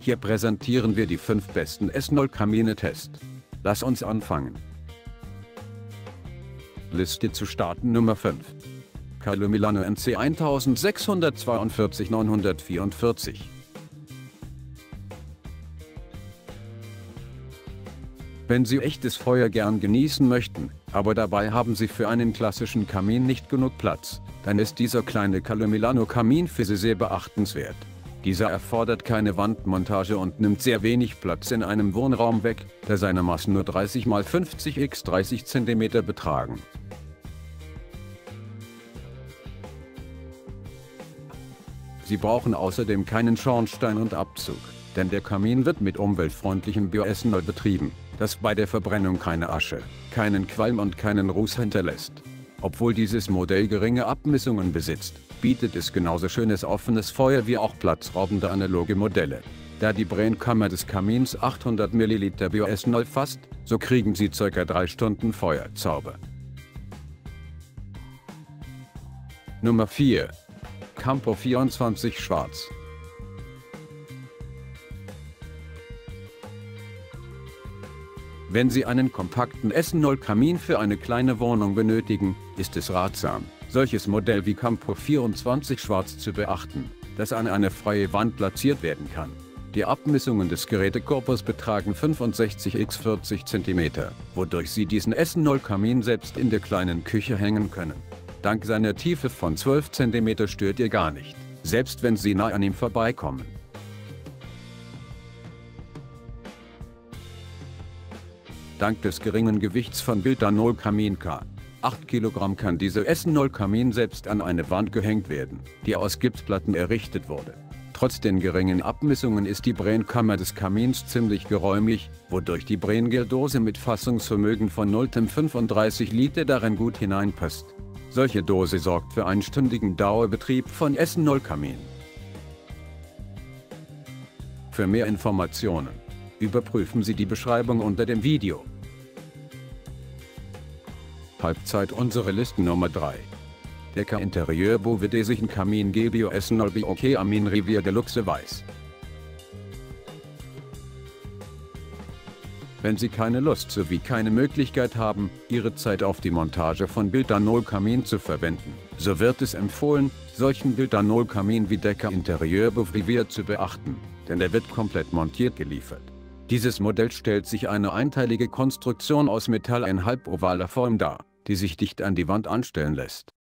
Hier präsentieren wir die 5 besten S0-Kamine-Test. Lass uns anfangen. Liste zu starten Nummer 5. Carlo Milano NC 1642 944 Wenn Sie echtes Feuer gern genießen möchten, aber dabei haben Sie für einen klassischen Kamin nicht genug Platz, dann ist dieser kleine Calomilano Kamin für Sie sehr beachtenswert. Dieser erfordert keine Wandmontage und nimmt sehr wenig Platz in einem Wohnraum weg, da seine Massen nur 30 x 50 x 30 cm betragen. Sie brauchen außerdem keinen Schornstein und Abzug, denn der Kamin wird mit umweltfreundlichem Bioethanol betrieben das bei der Verbrennung keine Asche, keinen Qualm und keinen Ruß hinterlässt. Obwohl dieses Modell geringe Abmessungen besitzt, bietet es genauso schönes offenes Feuer wie auch platzraubende analoge Modelle. Da die Brennkammer des Kamins 800 ml Bioethanol fasst, so kriegen Sie ca. 3 Stunden Feuerzauber. Nummer 4. Campo 24 Schwarz Wenn Sie einen kompakten S0-Kamin für eine kleine Wohnung benötigen, ist es ratsam, solches Modell wie Campo 24 Schwarz zu beachten, das an eine freie Wand platziert werden kann. Die Abmessungen des Gerätekorpus betragen 65 x 40 cm, wodurch Sie diesen S0-Kamin selbst in der kleinen Küche hängen können. Dank seiner Tiefe von 12 cm stört ihr gar nicht, selbst wenn Sie nah an ihm vorbeikommen. Dank des geringen Gewichts von Bildanol Kamin K. 8 Kilogramm kann diese S0-Kamin selbst an eine Wand gehängt werden, die aus Gipsplatten errichtet wurde. Trotz den geringen Abmessungen ist die Brennkammer des Kamins ziemlich geräumig, wodurch die Brenngeldose mit Fassungsvermögen von 0,35 Liter darin gut hineinpasst. Solche Dose sorgt für einstündigen Dauerbetrieb von S0-Kamin. Für mehr Informationen Überprüfen Sie die Beschreibung unter dem Video. Halbzeit unsere Listen Nummer 3. Decker Interieur Bovede Kamin Gebio Essenol OK Amin Rivier Deluxe Weiß. Wenn Sie keine Lust sowie keine Möglichkeit haben, Ihre Zeit auf die Montage von Bildanol-Kamin zu verwenden, so wird es empfohlen, solchen Bildanol-Kamin wie Decker Interieur Rivier zu beachten, denn er wird komplett montiert geliefert. Dieses Modell stellt sich eine einteilige Konstruktion aus Metall in halbovaler Form dar, die sich dicht an die Wand anstellen lässt.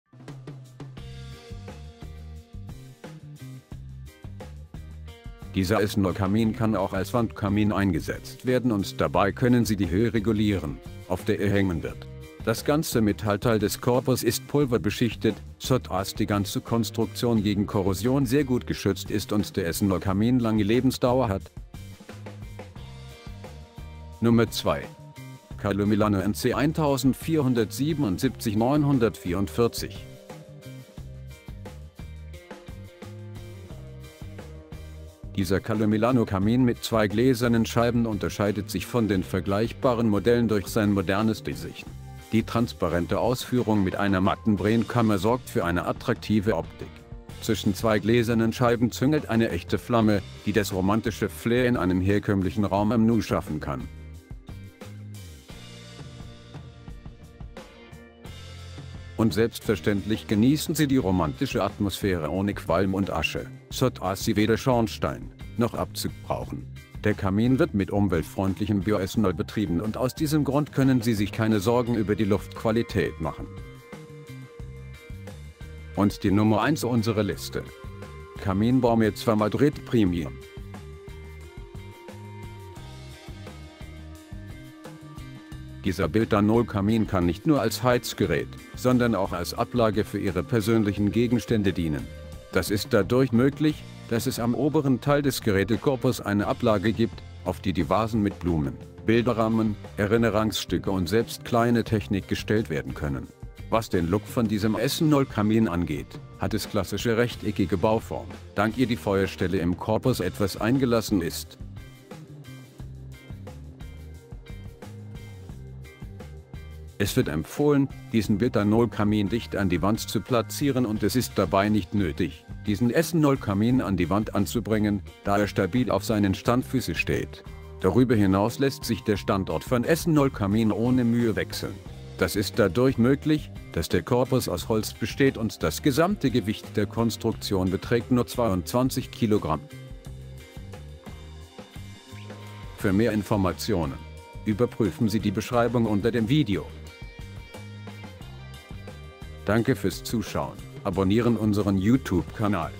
Dieser Essenor-Kamin kann auch als Wandkamin eingesetzt werden und dabei können Sie die Höhe regulieren, auf der er hängen wird. Das ganze Metallteil des Korpus ist pulverbeschichtet, sodass die ganze Konstruktion gegen Korrosion sehr gut geschützt ist und der Essenor-Kamin lange Lebensdauer hat. Nummer 2. Carlo Milano NC 1477 944. Dieser Carlo Milano Kamin mit zwei gläsernen Scheiben unterscheidet sich von den vergleichbaren Modellen durch sein modernes Design. Die transparente Ausführung mit einer matten Brennkammer sorgt für eine attraktive Optik. Zwischen zwei gläsernen Scheiben züngelt eine echte Flamme, die das romantische Flair in einem herkömmlichen Raum am Nu schaffen kann. Und selbstverständlich genießen Sie die romantische Atmosphäre ohne Qualm und Asche, sodass Sie weder Schornstein noch Abzug brauchen. Der Kamin wird mit umweltfreundlichem Bioethanol betrieben und aus diesem Grund können Sie sich keine Sorgen über die Luftqualität machen. Und die Nummer 1 unserer Liste. Kaminbaum jetzt Madrid Premium. Dieser Bildanol-Kamin kann nicht nur als Heizgerät, sondern auch als Ablage für Ihre persönlichen Gegenstände dienen. Das ist dadurch möglich, dass es am oberen Teil des Gerätekorpus eine Ablage gibt, auf die die Vasen mit Blumen, Bilderrahmen, Erinnerungsstücke und selbst kleine Technik gestellt werden können. Was den Look von diesem S0-Kamin angeht, hat es klassische rechteckige Bauform, dank ihr die Feuerstelle im Korpus etwas eingelassen ist. Es wird empfohlen, diesen Beta-0-Kamin dicht an die Wand zu platzieren und es ist dabei nicht nötig, diesen S0-Kamin an die Wand anzubringen, da er stabil auf seinen Standfüße steht. Darüber hinaus lässt sich der Standort von S0-Kamin ohne Mühe wechseln. Das ist dadurch möglich, dass der Korpus aus Holz besteht und das gesamte Gewicht der Konstruktion beträgt nur 22 Kilogramm. Für mehr Informationen überprüfen Sie die Beschreibung unter dem Video. Danke fürs Zuschauen. Abonnieren unseren YouTube-Kanal.